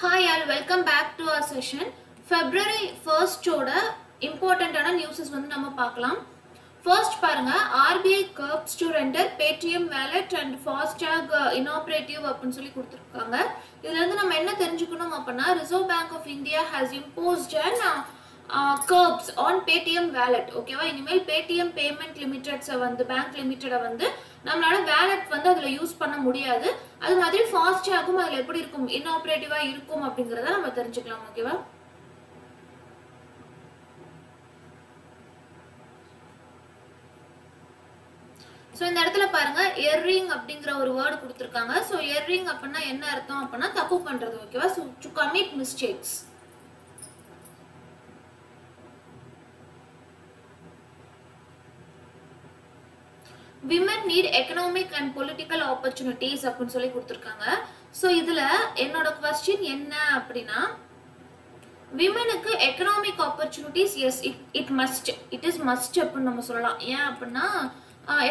Hi all welcome back to our session February ஃபர்ஸ்டோட இம்பார்ட்டண்ட்டான newses வந்து நம்ம பார்க்கலாம். ஃபர்ஸ்ட் பாருங்க RBI curbs to render Paytm wallet and FASTag inoperative அப்படின்னு சொல்லி கொடுத்துருக்காங்க. இதுலேருந்து நம்ம என்ன தெரிஞ்சுக்கணும் அப்படின்னா Reserve Bank of India has imposed and curbs on Paytm wallet ஓகேவா இனிமேல் பேடிஎம் பேமெண்ட் லிமிடெட்ஸை வந்து பேங்க் லிமிட்டடை வந்து நம்மளால வேலட் வந்து அதில் யூஸ் பண்ண முடியாது. அது மாதிரி ஃபாஸ்டாகும் அதில் எப்படி இருக்கும்? இன்ஆப்ரேட்டிவாக இருக்கும் அப்படிங்கிறத நம்ம தெரிஞ்சுக்கலாம் ஓகேவா ஸோ இந்த இடத்துல பாருங்க எர்ரிங் அப்படிங்கிற ஒரு வேர்டு கொடுத்துருக்காங்க. ஸோ எர்ரிங் அப்படின்னா என்ன அர்த்தம் அப்படின்னா தப்பு பண்ணுறது ஓகேவா so to commit mistakes women need economic and political opportunities அப்படின்னு சொல்லி கொடுத்துருக்காங்க. ஸோ இதில் என்னோட கொஸ்டின் என்ன அப்படின்னா விமனுக்கு economic opportunities yes it it must it is must அப்படின்னு நம்ம சொல்லலாம். ஏன் அப்படின்னா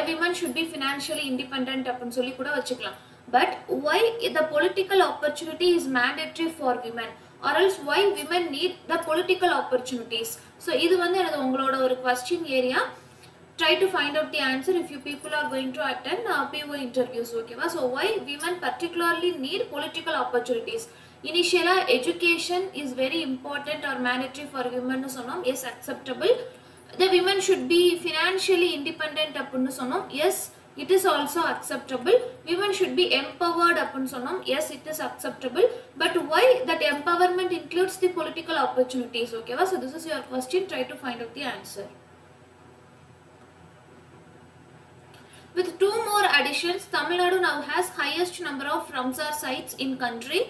women should be financially independent அப்படின்னு சொல்லி கூட வச்சுக்கலாம். But why the political opportunity is mandatory for women ஆர்எல்ஸ் why women need the political opportunities so இது வந்து எனது உங்களோட ஒரு question area try to find out the answer if you people are going to attend uh, PO interviews. Okay, so why women particularly need political opportunities? Initially, education is very important or mandatory for women. So, no, yes, acceptable. The women should be financially independent. So, yes, it is also acceptable. Women should be empowered. So, yes, it is acceptable. But why that empowerment includes the political opportunities? Okay, so this is your question. Try to find out the answer. With two more additions, Tamil Nadu now has highest number of Ramsar sites in country.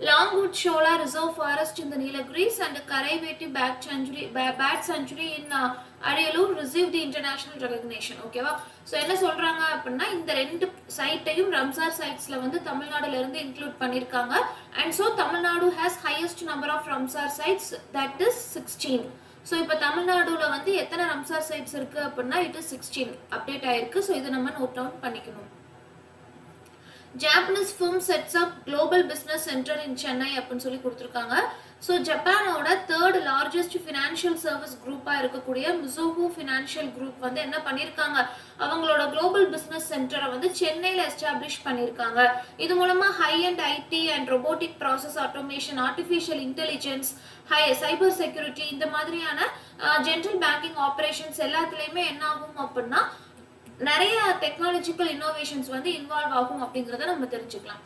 Longwood Shola Reserve Forest in the Nilgiris and Karaiveti Bat Sanctuary, Bat Sanctuary in uh, Ariyalur received the international recognition. ஓகேவா so என்ன சொல்றாங்க அப்படின்னா இந்த ரெண்டு சைட்டையும் Ramsar சைட்ஸ்ல வந்து தமிழ்நாடுல இருந்து இன்க்ளூட் பண்ணியிருக்காங்க and so Tamil Nadu has highest number of Ramsar sites that is sixteen so இப்போ தமிழ்நாடுல வந்து எத்தனை ரம்சார் சைட்ஸ் இருக்குது அப்படின்னா இட் இஸ் சிக்ஸ்டீன் அப்டேட் ஆயிருக்கு. ஸோ இதை நம்ம நோட் டவுன் பண்ணிக்கணும். Japanese firm sets up global business centre in Chennai அப்படின்னு சொல்லி கொடுத்துருக்காங்க. ஸோ ஜப்பானோட தேர்ட் லார்ஜஸ்ட் ஃபினான்ஷியல் சர்வீஸ் குரூப்பாக இருக்கக்கூடிய மிசோஹோ ஃபினான்ஷியல் குரூப் வந்து என்ன பண்ணியிருக்காங்க அவங்களோட குளோபல் பிஸ்னஸ் சென்டரை வந்து சென்னையில் எஸ்டாப்ளிஷ் பண்ணியிருக்காங்க இது மூலமாக high and IT and robotic process automation artificial intelligence high cyber security இந்த மாதிரியான ஜென்ரல் பேங்கிங் ஆப்ரேஷன்ஸ் எல்லாத்துலேயுமே என்ன ஆகும் அப்படின்னா நிறைய டெக்னாலஜிக்கல் இன்னோவேஷன்ஸ் வந்து இன்வால்வ் ஆகும் அப்படிங்கிறத நம்ம தெரிஞ்சுக்கலாம்.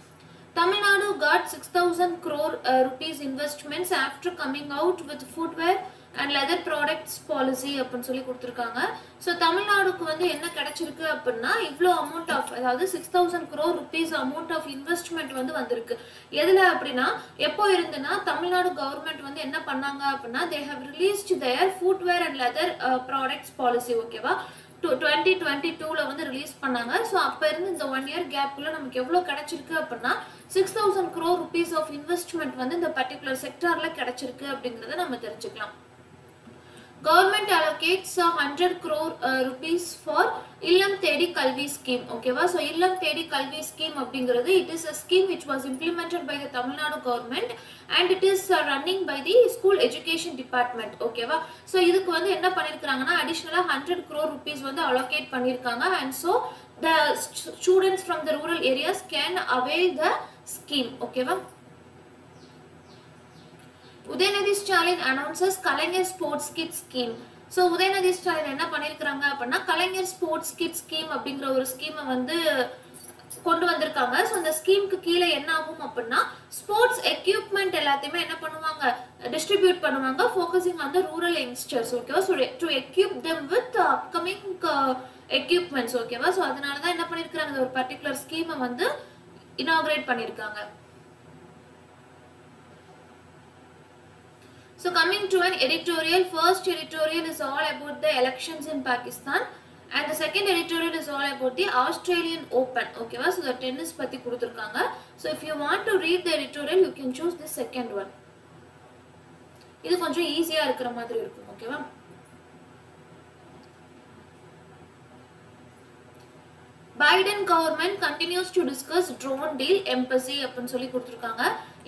Tamil Nadu got six thousand crore rupees investments after coming out with footwear and leather products policy அப்படின்னு சொல்லி கொடுத்துருக்காங்க. ஸோ தமிழ்நாடுக்கு வந்து என்ன கிடைச்சிருக்கு அப்படின்னா இவ்வளோ அமௌண்ட் ஆஃப் அதாவது six thousand crore rupees amount of investment வந்து வந்திருக்கு. எதில் அப்படின்னா எப்போ இருந்துன்னா தமிழ்நாடு கவர்மெண்ட் வந்து என்ன பண்ணாங்க அப்படின்னா they have released their footwear and leather products policy ஓகேவா டூ டுவெண்ட்டி டுவெண்ட்டி டூவில் வந்து ரிலீஸ் பண்ணாங்க. ஸோ அப்போ இருந்து இந்த ஒன் இயர் கேப்புக்குள்ள நமக்கு எவ்வளோ கிடைச்சிருக்கு அப்படின்னா six thousand crore rupees of investment வந்து இந்த பர்டிகுலர் செக்டாரில் கிடைச்சிருக்கு அப்படிங்கிறத நம்ம தெரிஞ்சுக்கலாம். Government allocates hundred crore rupees for Illam Thedi Kalvi scheme ஓகேவா ஸோ இல்லம் தேடி கல்வி ஸ்கீம் அப்படிங்கிறது it is a scheme which was implemented by the Tamil Nadu government and it is running by the school education department ஓகேவா so இதுக்கு வந்து என்ன பண்ணியிருக்காங்கன்னா அடிஷ்னலாக hundred crore rupees வந்து அலோகேட் பண்ணியிருக்காங்க and so the students from the rural areas can avail the scheme ஓகேவா Udhayanidhi Stalin announces Kalaignar sports kit scheme so Udhayanidhi Stalin என்ன பண்ணியிருக்கிறாங்க அப்படின்னா கலைஞர் ஸ்போர்ட்ஸ் கிட் ஸ்கீம் அப்படிங்கிற ஒரு ஸ்கீமை வந்து கொண்டு வந்திருக்காங்க. ஸோ அந்த ஸ்கீமுக்கு கீழே என்ன ஆகும் அப்படின்னா ஸ்போர்ட்ஸ் எக்யூப்மெண்ட் எல்லாத்தையுமே என்ன பண்ணுவாங்க? டிஸ்ட்ரிபியூட் பண்ணுவாங்க. Focusing on the rural youngsters ஓகேவா so to equip them with upcoming equipments ஓகேவா ஸோ அதனால தான் என்ன பண்ணியிருக்கிறாங்க? ஒரு பர்டிகுலர் ஸ்கீமை வந்து இனாகிரேட் பண்ணியிருக்காங்க. So coming to an editorial, first editorial is all about the elections in Pakistan and the second editorial is all about the Australian Open. Okay, so the tennis பத்தி kuduthirukanga. So if you want to read the editorial, you can choose the second one. இது கொஞ்சம் ஈஸியாக இருக்கிற மாதிரி இருக்கும் ஓகேவா Biden government continues to discuss drone deal embassy அப்படின்னு சொல்லி கொடுத்துருக்காங்க.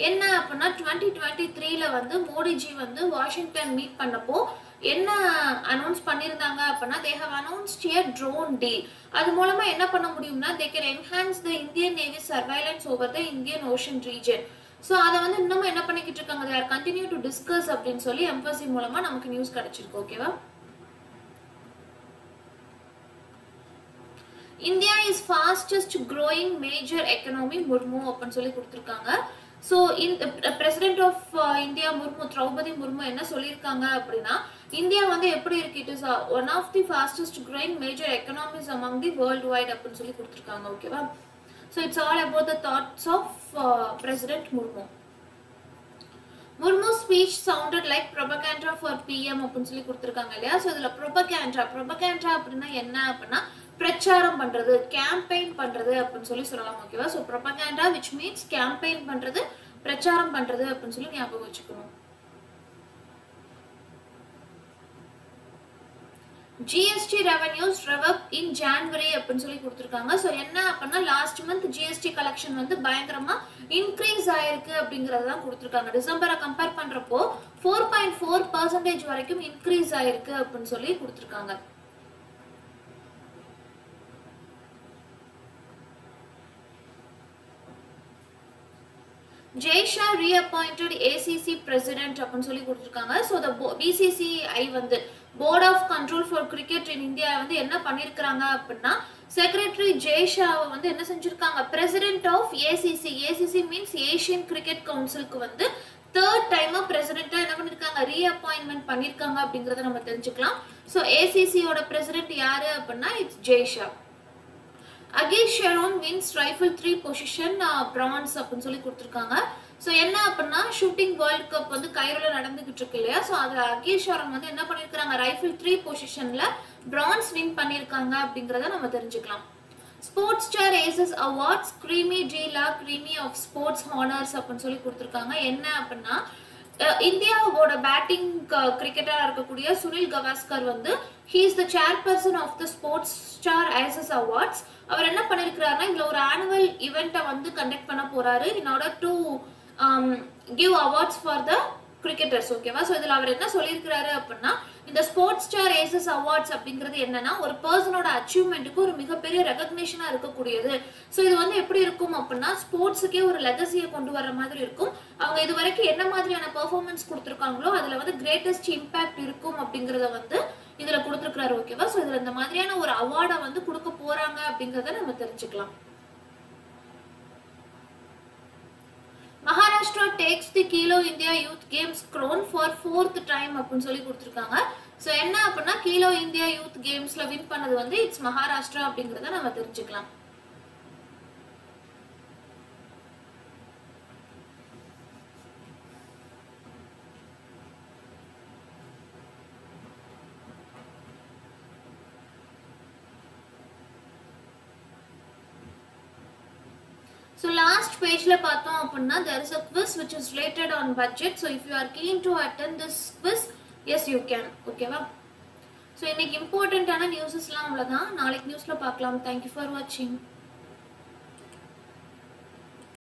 என்ன அப்படின்னா டுவெண்ட்டி டுவெண்ட்டி த்ரீல வந்து மோடிஜி வந்து வாஷிங்டன் மீட் பண்ணப்போ என்ன அனௌன்ஸ் பண்ணியிருந்தாங்க அப்படின்னா they have announced a drone deal அது மூலமா என்ன பண்ண முடியும்னா they can enhance the Indian navy surveillance over the Indian ocean region so அதை வந்து இன்னமும் என்ன பண்ணிக்கிட்டு இருக்காங்க? They are continue to discuss அப்படின்னு சொல்லி எம்பசி மூலமா நமக்கு நியூஸ் கிடைச்சிருக்கு. ஓகேவா India is fastest growing major economy Murmu அப்படின்னு சொல்லி கொடுத்துருக்காங்க. ஸோ இந்த president of India Murmu Droupadi Murmu என்ன சொல்லியிருக்காங்க அப்படின்னா இந்தியா வந்து எப்படி இருக்கு it is one of the fastest growing major economies among the world wide அப்படின்னு சொல்லி கொடுத்துருக்காங்க ஓகேவா so it's all about the thoughts of president Murmu. Murmu speech sounded like propaganda for PM அப்படின்னு சொல்லி கொடுத்துருக்காங்க இல்லையா? ஸோ இதில் ப்ரொபகேண்ட்ரா ப்ரொபகேண்ட்ரா அப்படின்னா என்ன அப்படின்னா பிரச்சாரம் பண்றது கேம்பெயின் பண்றது அப்படின்னு சொல்லி சொல்லலாம் ஓகேவா so propaganda which means campaign பண்றது பிரச்சாரம் பண்றது அப்படின்னு சொல்லி ஞாபகம் வச்சுக்கணும். GST revenues rev up in January அப்படின்னு சொல்லி கொடுத்துருக்காங்க. ஸோ என்ன அப்படின்னா லாஸ்ட் மந்த் ஜிஎஸ்டி கலெக்ஷன் வந்து பயங்கரமா இன்க்ரீஸ் ஆயிருக்கு அப்படிங்கறது தான் கொடுத்துருக்காங்க. டிசம்பரை கம்பேர் பண்றப்போ ஃபோர் பாயிண்ட் ஃபோர் பர்சன்டேஜ் வரைக்கும் இன்க்ரீஸ் ஆயிருக்கு அப்படின்னு சொல்லி கொடுத்துருக்காங்க. ஜெய்ஷா ரீஅப்பாயிண்டட் ஏசிசி பிரசிடென்ட் அப்படின்னு சொல்லி கொடுத்துருக்காங்க. ஸோ த பிசிசிஐ வந்து board of control for cricket in India வந்து என்ன பண்ணியிருக்கிறாங்க அப்படின்னா செக்ரட்டரி ஜெய்ஷாவை வந்து என்ன செஞ்சுருக்காங்க? President of ACC ACC means Asian cricket கவுன்சிலுக்கு வந்து தேர்ட் டைமாக பிரசிடென்ட்டா என்ன பண்ணிருக்காங்க? ரீஅப்பாயின்மெண்ட் பண்ணியிருக்காங்க அப்படிங்கிறத நம்ம தெரிஞ்சுக்கலாம். ஸோ ஏசிசியோட பிரசிடென்ட் யார் அப்படின்னா it's Jay Shah Akhil Sheoran wins rifle three position bronze அப்படின்னு சொல்லி கொடுத்துருக்காங்க. ஸோ என்ன அப்படின்னா ஷூட்டிங் வேர்ல்ட் கப் வந்து கைரோல நடந்துகிட்டு இருக்கு இல்லையா? ஸோ அதில் அகேஷ் ஷெரோன் வந்து என்ன பண்ணியிருக்காங்க ரைஃபிள் த்ரீ பொசிஷன்ல பிரான்ஸ் வின் பண்ணியிருக்காங்க அப்படிங்கிறத நம்ம தெரிஞ்சுக்கலாம். Sports star aces awards creamy ஜீலா creamy of sports honours அப்படின்னு சொல்லி கொடுத்துருக்காங்க. என்ன அப்படின்னா இந்தியாவோட பேட்டிங் கிரிக்கெட்டராக இருக்கக்கூடிய சுனில் கவாஸ்கர் வந்து he is the chairperson of the sports star ISS awards அவர் என்ன பண்ணியிருக்கிறாருன்னா இதில் ஒரு ஆனுவல் ஈவெண்ட்டை வந்து கண்டக்ட் பண்ண போறாரு in order to give awards for the cricketers ஓகேவா ஸோ இதில் அவர் என்ன சொல்லியிருக்கிறாரு அப்படின்னா இந்த ஸ்போர்ட்ஸ் ஸ்டார் ஏசஸ் அவார்ட்ஸ் அப்படிங்கிறது என்னன்னா ஒரு பர்சனோட அச்சீவ்மெண்ட்டுக்கு ஒரு மிகப்பெரிய ரெகக்னேஷனாக இருக்கக்கூடியது. ஸோ இது வந்து எப்படி இருக்கும் அப்படின்னா ஸ்போர்ட்ஸுக்கே ஒரு லெகசியை கொண்டு வர மாதிரி இருக்கும். அவங்க இது வரைக்கும் என்ன மாதிரியான பெர்ஃபார்மன்ஸ் கொடுத்துருக்காங்களோ அதில் வந்து கிரேட்டஸ்ட் இம்பாக்ட் இருக்கும் அப்படிங்கிறத வந்து இதில் கொடுத்துருக்குறாரு ஓகேவா ஸோ இதில் இந்த மாதிரியான ஒரு அவார்டை வந்து கொடுக்க போகிறாங்க அப்படிங்கிறத நம்ம தெரிஞ்சுக்கலாம் Maharashtra takes the Khelo India youth games crown for fourth time அப்படின்னு சொல்லி கொடுத்துருக்காங்க. ஸோ என்ன அப்படின்னா கீழோ இந்தியா யூத் கேம்ஸ்ல வின் பண்ணது வந்து இட்ஸ் மகாராஷ்டிரா அப்படிங்கிறத நம்ம தெரிஞ்சுக்கலாம். ஸோ லாஸ்ட் பேஜில் பார்த்தோம் அப்படின்னா there is a quiz which is related on budget so if you are keen to attend this quiz yes you can ஓகேவா ஸோ இன்னைக்கு இம்பார்ட்டண்ட்டான நியூஸஸ்லாம் அவ்வளோதான் நாளைக்கு நியூஸில் பார்க்கலாம். தேங்க்யூ ஃபார் வாட்சிங்